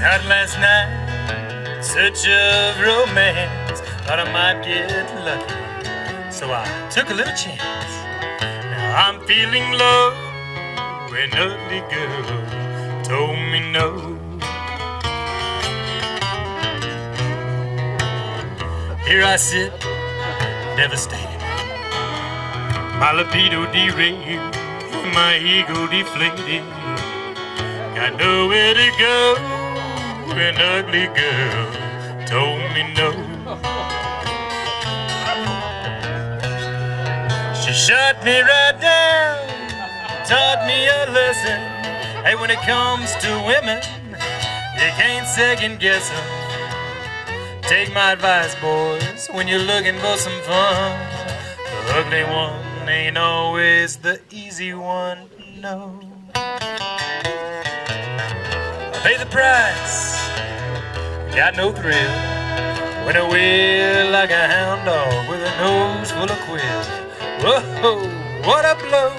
out last night in search of romance. Thought I might get lucky, so I took a little chance. Now I'm feeling low, an ugly girl told me no. Here I sit, devastated. My libido derailed, my ego deflated. Got nowhere to go. An ugly girl told me no. She shut me right down, taught me a lesson. Hey, when it comes to women, you can't second guess them. Take my advice, boys, when you're looking for some fun. The ugly one ain't always the easy one, no. Pay the price, got no thrill. Went away like a hound dog with a nose full of quill. Whoa, what a blow!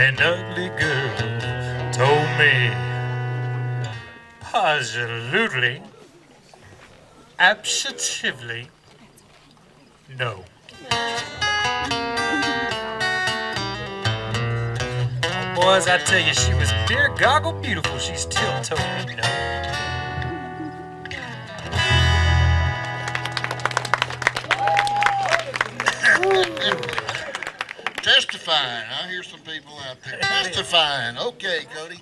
An ugly girl told me positively Absolutely no. Boys, I tell you, she was beer goggle beautiful. She still told me no. Testifying. I hear some people out there. Oh, testifying. Okay, Cody.